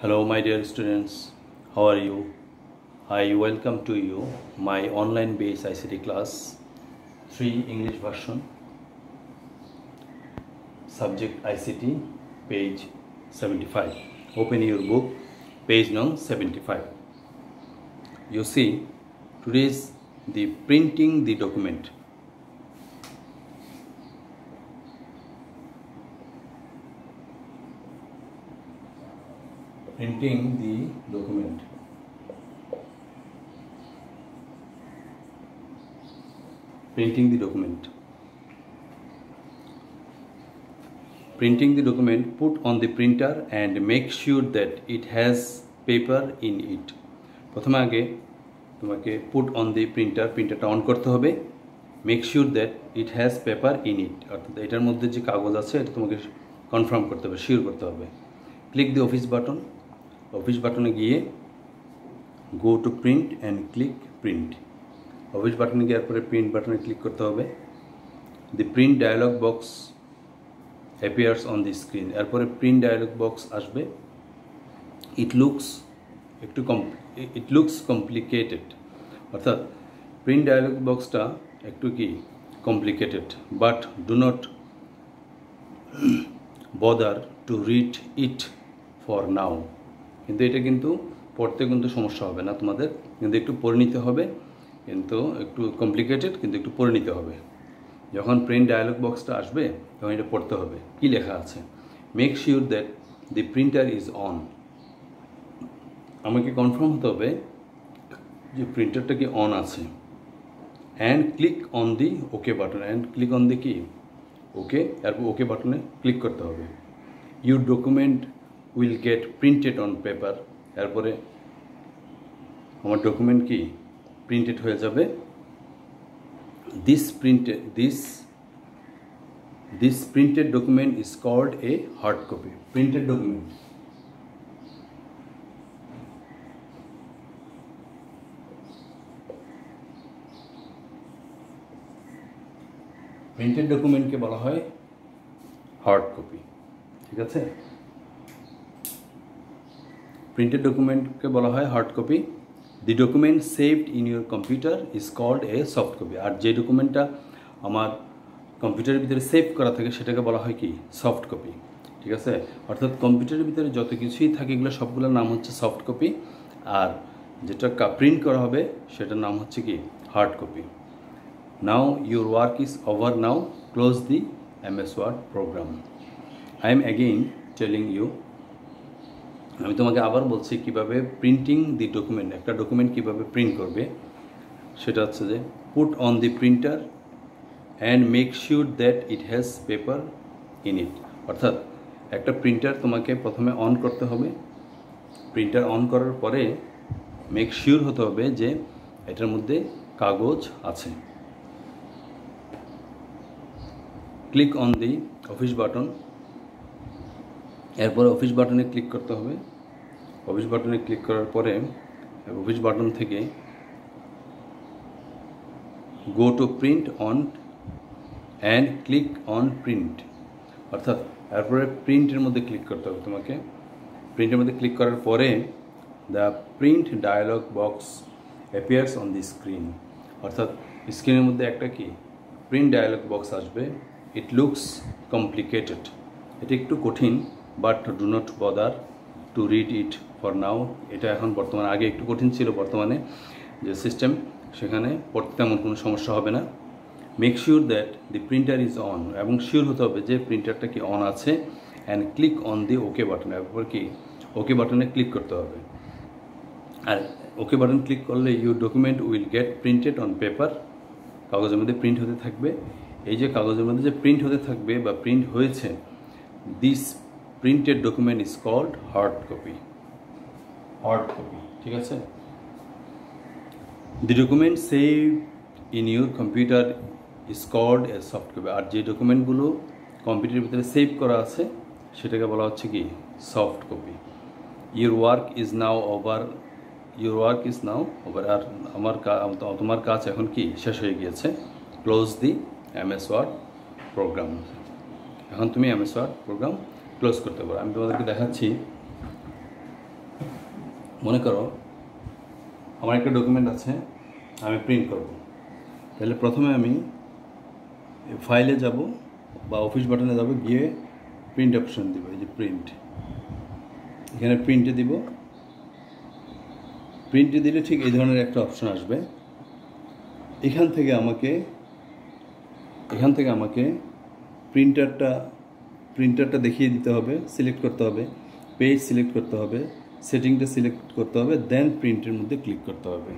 Hello, my dear students. How are you? I welcome to you my online based ICT class 3 English version. Subject ICT, page 75. Open your book, page number 75. You see, today's the printing the document. Printing the document. Printing the document. Printing the document, put on the printer and make sure that it has paper in it. প্রথমে আগে তোমাকে put on the printer প্রিন্টারটা on করতে হবে make sure that it has paper in it অর্থাৎ এটার মধ্যে যে কাগজ আছে এটা তোমাকে কনফার্ম করতে হবে শিওর করতে হবে click the office button office বাটনে গিয়ে go to print and click print office বাটনে গিয়ে পরে প্রিন্ট বাটনে ক্লিক করতে হবে the print dialog box appears on the screen এরপরে প্রিন্ট ডায়ালগ বক্স আসবে ইট লুকস একটু কম ইট লুকস কমপ্লিকেটেড অর্থাৎ প্রিন্ট ডায়ালগ বক্সটা একটু কি complicated but do not bother to read it for now কিন্তু এটা কিন্তু পড়তে কিন্তু সমস্যা হবে না তোমাদের। কিন্তু একটু পড়ে নিতে হবে। কিন্তু একটু কমপ্লিকেটেড কিন্তু একটু পড়ে নিতে হবে। যখন প্রিন্ট ডায়ালগ বক্সটা আসবে, তখন এটা পড়তে হবে। কি লেখা আছে? Make sure that the printer is on আমাকে কনফার্ম হতে হবে যে প্রিন্টারটা কি অন আছে। And click on the okay button and click on the কি ওকে এরপর ওকে বাটনে ক্লিক করতে হবে। Your document will get printed on paper এরপরে আমার ডকুমেন্ট কি? প্রিন্টেড হয়ে যাবে। This printed this this printed document is called a hard copy printed document printed ডকুমেন্টকে বলা হয় হার্ড কপি ঠিক আছে? প্রিন্টেড ডকুমেন্টকে বলা হয় hard copy the document saved in your computer is called a soft copy আর যে ডকুমেন্টটা আমার কম্পিউটারের ভিতরে সেভ করা থাকে সেটাকে বলা হয় কি? সফট কপি ঠিক আছে? অর্থাৎ কম্পিউটারের ভিতরে যত কিছুই থাকে এগুলো সবগুলোর নাম হচ্ছে সফট কপি আর যেটা প্রিন্ট করা হবে সেটার নাম হচ্ছে কি? Hard copy now your work is over now close the the S Word program I am again telling you আমি তোমাকে আবার বলছি কীভাবে প্রিন্টিং দি ডকুমেন্ট একটা ডকুমেন্ট কীভাবে প্রিন্ট করবে, সেটা হচ্ছে যে put on the printer and make sure that it has paper in it অর্থাৎ একটা প্রিন্টার তোমাকে প্রথমে অন করতে হবে। প্রিন্টার অন করার পরে মেক শিওর হতে হবে যে এটার মধ্যে কাগজ আছে। Click on the office button এরপরে অফিস বাটনে ক্লিক করতে হবে। অফিস বাটনে ক্লিক করার পরে অফিস বাটন থেকে go to print on and click on print অর্থাৎ এরপরে প্রিন্টের মধ্যে ক্লিক করতে হবে তোমাকে। প্রিন্টের মধ্যে ক্লিক করার পরে the print dialog box appears on the screen অর্থাৎ স্ক্রিনের মধ্যে একটা কি? প্রিন্ট ডায়ালগ বক্স আসবে। ইট লুকস কমপ্লিকেটেড এটা একটু কঠিন। But do not bother to read it for now. এটা এখন বর্তমানে, আগে একটু কঠিন ছিল বর্তমানে যে সিস্টেম, সেখানে পড়তে তেমন কোনো সমস্যা হবে না। Make sure that the printer is on এবং শিওর হতে হবে যে প্রিন্টারটা কি অন আছে and click on the okay button এরপর কি ওকে বাটনে ক্লিক করতে হবে। আর ওকে বাটন ক্লিক করলে your document will get printed on paper কাগজের মধ্যে প্রিন্ট হতে থাকবে। এই যে কাগজের মধ্যে যে প্রিন্ট হতে থাকবে বা প্রিন্ট হয়েছে this printed document is called hard copy hard copy ঠিক আছে? The document save in your computer is called a soft copy আর যে ডকুমেন্টগুলো কম্পিউটারের ভিতরে সেভ করা আছে সেটাকে বলা হচ্ছে কি? Soft copy your work is now over your work is now over আর আমার তোমার কাজ এখন কি? শেষ হয়ে গিয়েছে। Close the M S word program এখন তুমি M S word program close করতে পারো। আমি তোমাদেরকে দেখাচ্ছি। মনে করো, আমার একটা ডকুমেন্ট আছে, আমি প্রিন্ট করব। তাহলে প্রথমে আমি ফাইলে যাব বা অফিস বাটনে যাব, গিয়ে প্রিন্ট অপশন দিব, এই যে প্রিন্ট এখানে প্রিন্টে দিব। প্রিন্টে দিলে ঠিক এই ধরনের একটা অপশন আসবে। এখান থেকে আমাকে, এখান থেকে আমাকে প্রিন্টারটা প্রিন্টারটা দেখিয়ে দিতে হবে সিলেক্ট করতে হবে পেজ সিলেক্ট করতে হবে সেটিংটা সিলেক্ট করতে হবে দেন প্রিন্টের মধ্যে ক্লিক করতে হবে।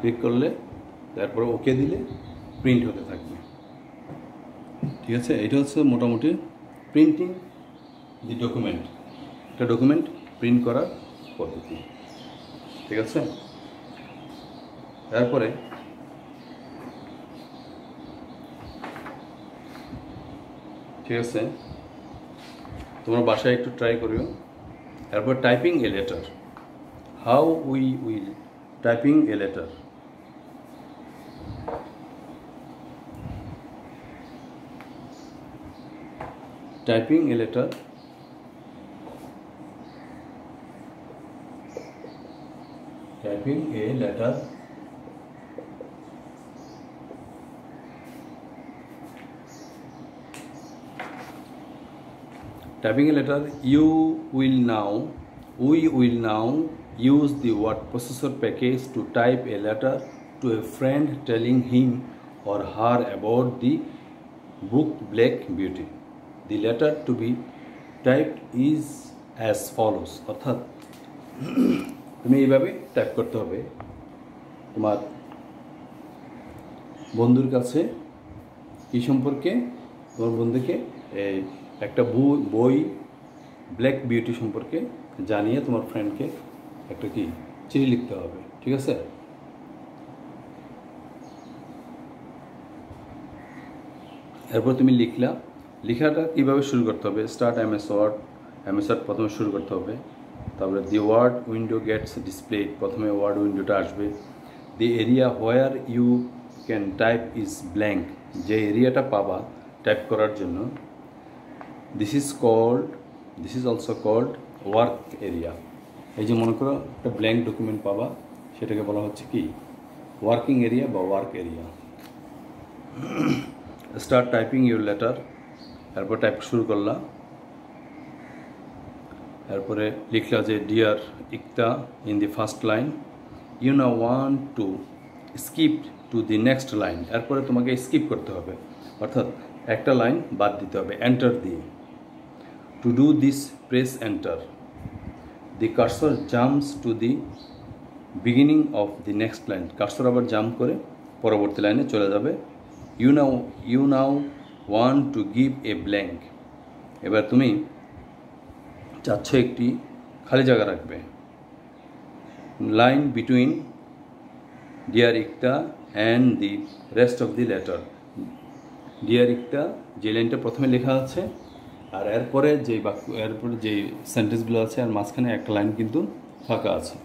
ক্লিক করলে তারপরে ওকে দিলে প্রিন্ট হতে থাকবে। ঠিক আছে? এটা হচ্ছে মোটামুটি প্রিন্টিং দি ডকুমেন্ট একটা ডকুমেন্ট প্রিন্ট করার পদ্ধতি। ঠিক আছে? তারপরে ঠিক আছে? তোমরা বাসায় একটু ট্রাই করিও। তারপর typing a letter how we will typing a letter typing a letter typing a letter typing a letter you will now we will now use the word processor package to type a letter to a friend telling him or her about the book black beauty the letter to be typed is as follows অর্থাৎ তুমি এইভাবে type করতে হবে তোমার বন্ধুর কাছে কি সম্পর্কে তোমার বন্ধুকে এই একটা বই ব্ল্যাক বিউটি সম্পর্কে জানিয়ে তোমার ফ্রেন্ডকে একটা কি, চিঠি লিখতে হবে, ঠিক আছে? এরপর তুমি লিখলা, লেখাটা কীভাবে শুরু করতে হবে? Start M S word M S word প্রথমে শুরু করতে হবে, তারপরে the word window gets display প্রথমে ওয়ার্ড উইন্ডোটা আসবে। The area where you can type is blank যে এরিয়াটা পাবা টাইপ করার জন্য this is called this is also called work area এই যে মনে করো, একটা ব্ল্যাঙ্ক ডকুমেন্ট পাবা, সেটাকে বলা হচ্ছে কি? ওয়ার্কিং এরিয়া বা work area start typing your letter এরপর টাইপ শুরু করলাম এরপরে লিখলা যে dear Ekta in the first line you now want to skip to the next line এরপরে তোমাকে স্কিপ করতে হবে। অর্থাৎ একটা লাইন বাদ দিতে হবে এন্টার দিয়ে। To do this press enter the cursor jumps to the beginning of the next line cursor আবার জাম্প করে পরবর্তী লাইনে চলে যাবে। You now you now want to give a blank এবার তুমি চাচ্ছ একটি খালি জায়গা রাখবে। Line between dear Ekta and the rest of the letter dear Ekta যে লাইনটা প্রথমে লেখা আছে আর এরপরে যে বাক্য, এরপরে যে সেন্টেন্সগুলো আছে, আর মাঝখানে একটা লাইন কিন্তু ফাঁকা আছে।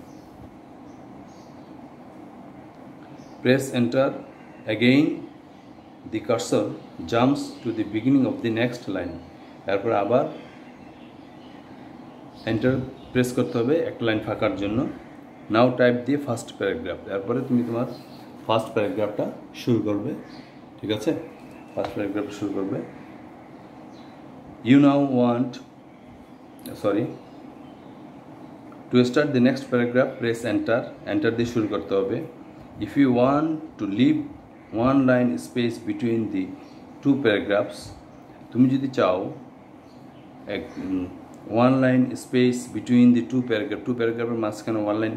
Press enter again the cursor jumps to the beginning of the next line এরপর আবার এন্টার প্রেস করতে হবে, একটা লাইন ফাঁকার জন্য। নাও টাইপ দিয়ে ফার্স্ট প্যারাগ্রাফ এরপরে তুমি তোমার ফার্স্ট প্যারাগ্রাফটা শুরু করবে। ঠিক আছে? ফার্স্ট প্যারাগ্রাফ শুরু করবে। You now want sorry to start the next paragraph press enter enter দিয়ে শুরু করতে হবে। If you want to leave one line space between the two paragraphs তুমি যদি চাও, এক one line space between the two paragraph to প্যারাগ্রাফের মাঝখানে one line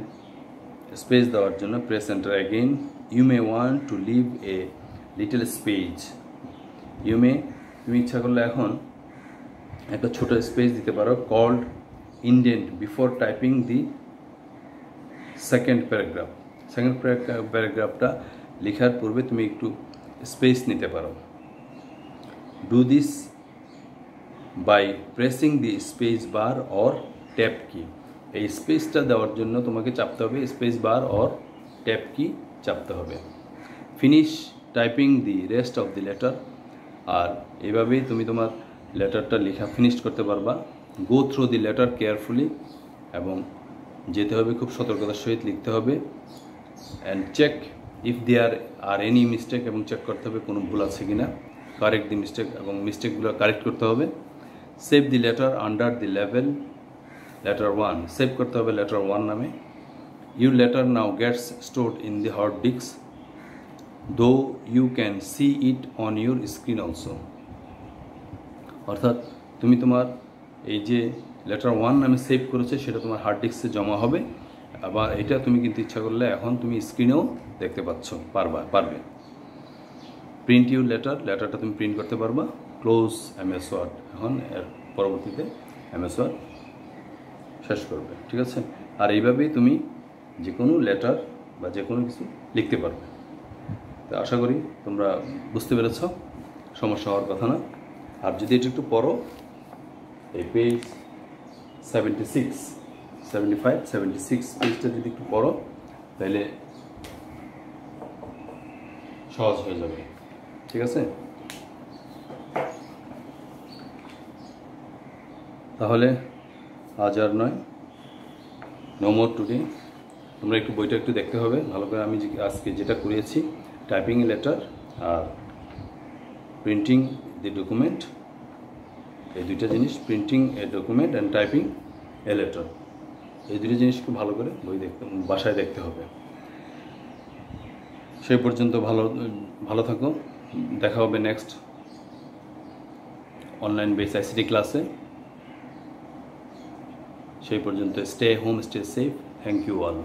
space দেওয়ার জন্য press enter again you may want to leave a little space you may তুমি ইচ্ছা করলে এখন একটা ছোট স্পেস দিতে পারো called indent before typing the second paragraph second প্যারাগ্রাফটা লেখার পূর্বে তুমি একটু স্পেস নিতে পারো। Do this by pressing the space bar or tap key এই স্পেসটা দেওয়ার জন্য তোমাকে চাপতে হবে space bar or tap key চাপতে হবে। Finish typing the rest of the letter আর এইভাবেই তুমি তোমার লেটারটা লেখা ফিনিশ করতে পারবা। Go through the letter carefully এবং যেতে হবে, খুব সতর্কতার সহিত লিখতে হবে। And check if there are any mistake এবং চেক করতে হবে কোনো ভুল আছে কি না কারেক্ট দি মিস্টেক এবং মিস্টেকগুলো কারেক্ট করতে হবে। Save the letter under the level letter one save করতে হবে লেটার ওয়ান নামে। Your letter now gets stored in the hard disk though you can see it on your screen also অর্থাৎ তুমি তোমার এই যে লেটার ওয়ান নামে save করেছে, সেটা তোমার হার্ড ডিস্কে জমা হবে। আবার এটা তুমি কিন্তু ইচ্ছা করলে এখন তুমি স্ক্রিনেও দেখতে পাচ্ছ, পারবা, পারবে। প্রিন্ট ইউর লেটার লেটারটা তুমি প্রিন্ট করতে পারবা। ক্লোজ এম এস ওয়ার্ড এখন এর পরবর্তীতে এম এস ওয়ার্ড শেষ করবে, ঠিক আছে? আর এইভাবেই তুমি যে কোনো লেটার বা যে কোনো কিছু লিখতে পারবে। তো আশা করি তোমরা বুঝতে পেরেছ, সমস্যা হওয়ার কথা না। আর যদি এটা একটু পড়ো এই page seventy six seventy five seventy six পেজটা যদি একটু পড়ো তাহলে সহজ হয়ে যাবে ঠিক আছে তাহলে আজ আর নয় নো মোর টুডে তোমরা একটু বইটা একটু দেখতে হবে ভালো করে আমি আজকে যেটা করিয়েছি টাইপিং লেটার আর প্রিন্টিং দি ডকুমেন্ট এই দুইটা জিনিস printing a document and typing a letter এই দুটো জিনিস খুব ভালো করে বই দেখতে, বাসায় দেখতে হবে। সেই পর্যন্ত ভালো ভালো থাকো। দেখা হবে নেক্সট অনলাইন বেস আইসিটি ক্লাসে সেই পর্যন্ত stay home stay safe thank you all